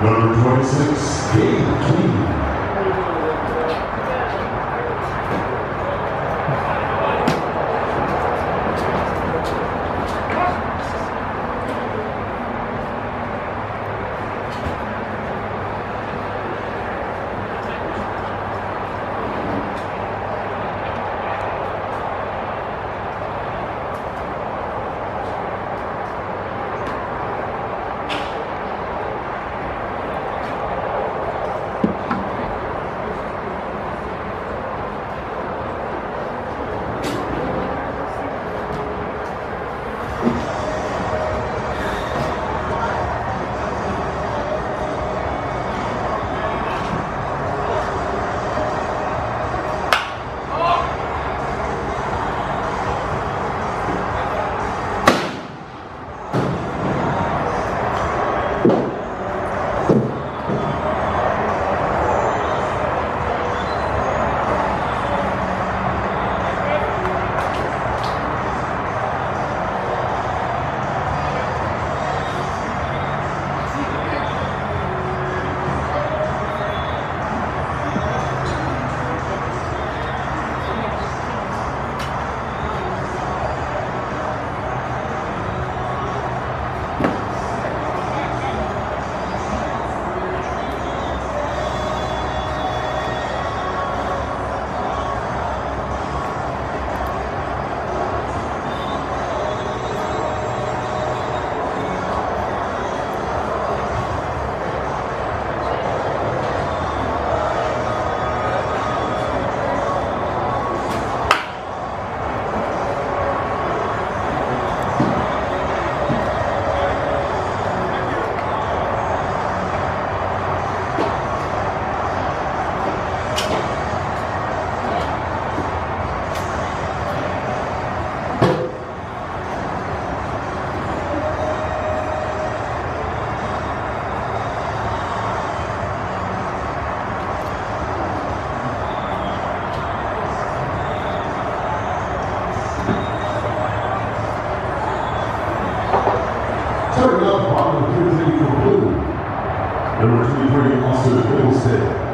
Number 26, Gabe King. Turn up bottom of 15 for blue. Number 23, Austin Middlestead.